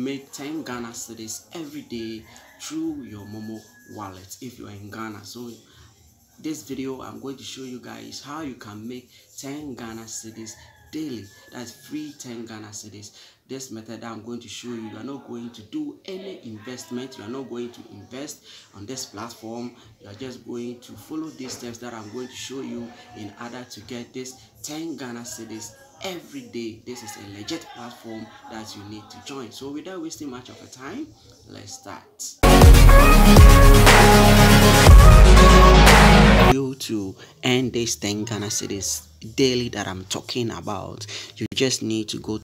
make 10 Ghana cedis every day through your Momo wallet if you're in Ghana. So this video I'm going to show you guys how you can make 10 Ghana cedis daily. That's free 10 Ghana cedis. This method I'm going to show you, you are not going to do any investment. You are not going to invest on this platform. You are just going to follow these steps that I'm going to show you in order to get this 10 Ghana cedis every day this is a legit platform that you need to join so without wasting much of your time let's start earn this 10 Ghana cedis daily that I'm talking about. You just need to go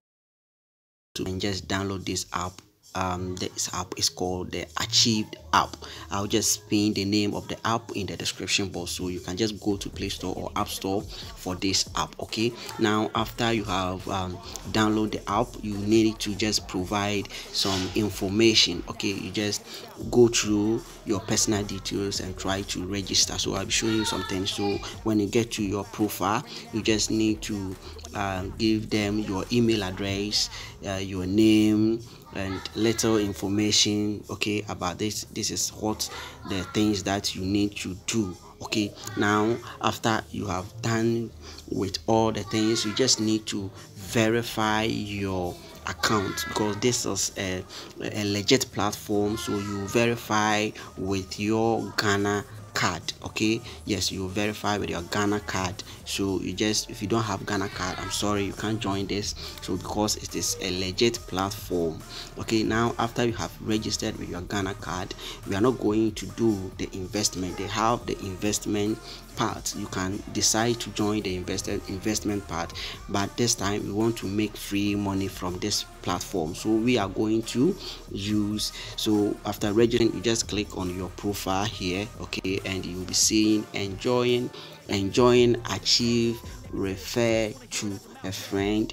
to and just download this app um this app is called the achieved app. I'll just pin the name of the app in the description box so you can just go to play store or app store for this app okay? Now after you have um, the app you need to just provide some information okay? You just go through your personal details and try to register. So i'll be showing you something so when you get to your profile you just need to uh, give them your email address uh, your name and little information okay about this. This is what the things that you need to do okay? Now after you have done with all the things you just need to verify your account because this is a, a legit platform. So you verify with your ghana card okay? Yes you verify with your ghana card. So you just if you don't have ghana card i'm sorry you can't join this. So because it is a legit platform okay? Now after you have registered with your ghana card we are not going to do the investment. They have the investment part. You can decide to join the invested investment part. But this time we want to make free money from this platform. So we are going to use so after registering you just click on your profile here okay and you'll be seeing enjoying enjoying achieve refer to a friend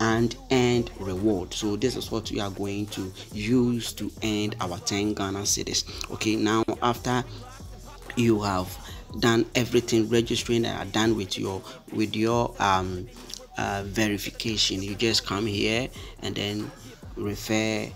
and earn reward. So this is what we are going to use to end our 10 ghana cedis okay now after you have done everything registering and are done with your with your um uh, verification. You just come here and then refer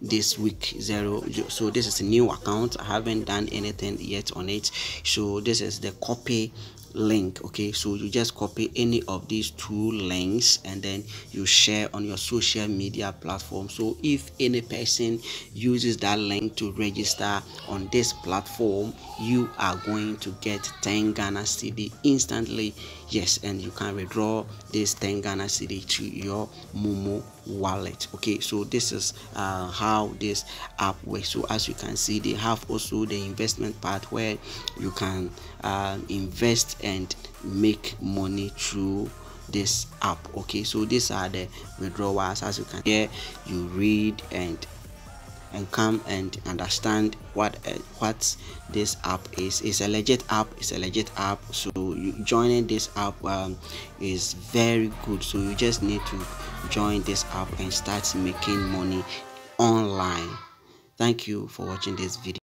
this week zero. So this is a new account. I haven't done anything yet on it. So this is the copy link okay? So you just copy any of these two links and then you share on your social media platform. So if any person uses that link to register on this platform you are going to get 10 ghana cedi instantly. Yes and you can withdraw this 10 ghana cedi to your momo wallet. Okay so this is uh, how this app works. So as you can see they have also the investment part where you can uh, invest and make money through this app. Okay so these are the withdrawals. As you can hear you read and and come and understand what uh, what this app is. It's a legit app it's a legit app. So joining this app um, is very good. So you just need to join this app and start making money online. Thank you for watching this video